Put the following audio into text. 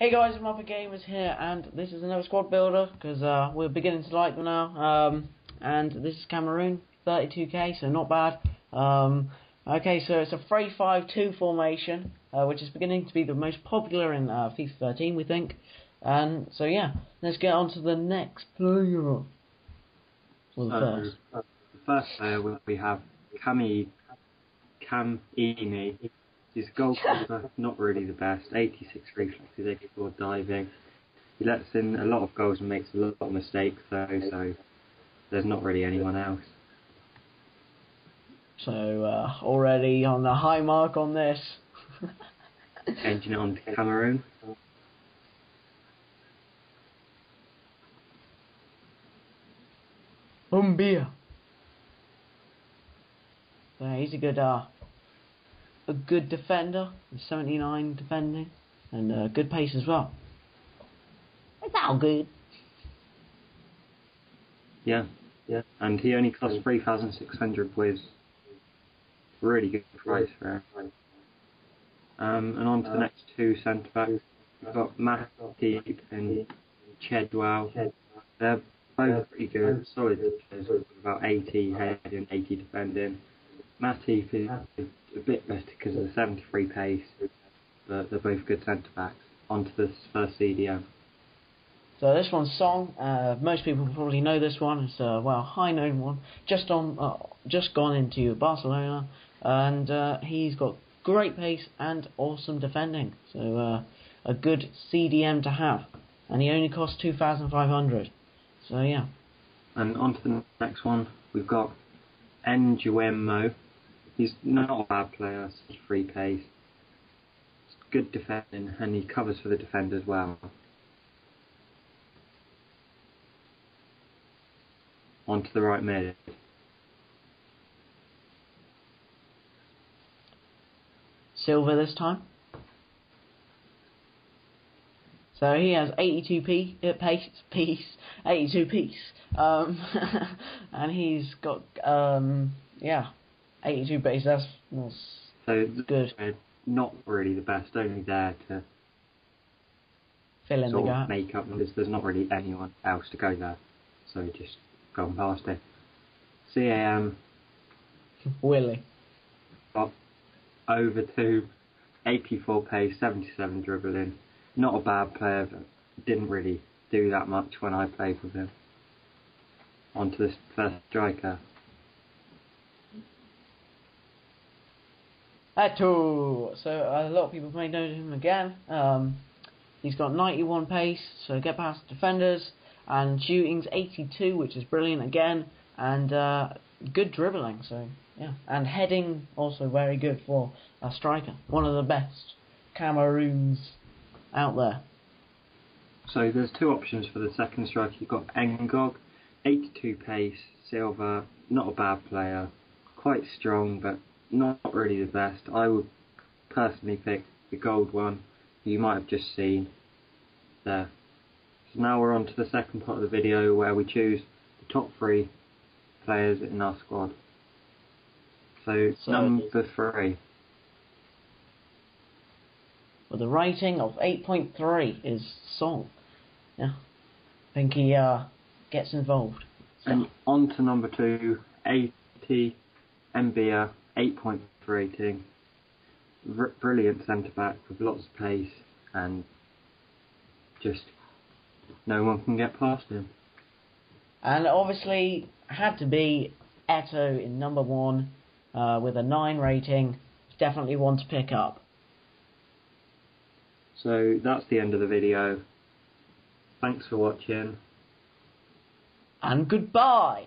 Hey guys, Muppet Gamers here, and this is another squad builder because uh, we're beginning to like them now. Um, and this is Cameroon, 32k, so not bad. Um, okay, so it's a 3-5-2 formation, uh, which is beginning to be the most popular in uh, FIFA 13, we think. And so yeah, let's get on to the next player. Well, the first. the first player we have Kami Cam His goalkeeper, not really the best. 86 reflexes, 84 diving. He lets in a lot of goals and makes a lot of mistakes though, so there's not really anyone else. So uh, already on the high mark on this. Changing on to Cameroon. Mbia. So he's a good uh, a good defender, 79 defending, and uh, good pace as well. It's all good. Yeah, yeah. And he only cost 3,600 with really good price for him. Um, and on to the next two centre backs. We've got Matip and Chedjou. They're both pretty good, solid touchers, about 80 heading, 80 defending. Matip is a bit better because of the 73 pace, but they're both good centre backs. On to the first CDM. So this one's Song. Uh, most people probably know this one. It's a well high known one. Just on, uh, just gone into Barcelona, and uh, he's got great pace and awesome defending. So uh, a good CDM to have, and he only costs two thousand five hundred. So yeah. And on to the next one, we've got N'Guémo. He's not a bad player, such free pace. Good defending, and he covers for the defender as well. On to the right mid. Silver this time. So he has 82 p uh, pace piece, 82 piece, um, and he's got um, yeah, 82 pace. That's, that's so good. Not really the best, only there to fill in the gap. make up because there's not really anyone else to go there. So just gone past it. CAM Willie. got over to 84 pace, 77 dribbling. Not a bad player, but didn't really do that much when I played with him. Onto this first striker. Eto'o. So a lot of people may know him again. Um, he's got 91 pace, so get past defenders, and shooting's 82, which is brilliant again, and uh, good dribbling. So yeah, and heading also very good for a striker. One of the best Cameroons out there. So there's two options for the second striker. You've got Engog, 82 pace, silver, not a bad player, quite strong, but not really the best. I would personally pick the gold one you might have just seen there. So now we're on to the second part of the video where we choose the top three players in our squad. So, So- number three. With a rating of 8.3 is Song. Yeah, I think he uh, gets involved. And on to number two, 80 Mbia, 8.3 rating. R- brilliant centre back with lots of pace and just no one can get past him. And obviously had to be Eto'o in number one uh, with a 9 rating. Definitely one to pick up. So that's the end of the video. Thanks for watching. And goodbye!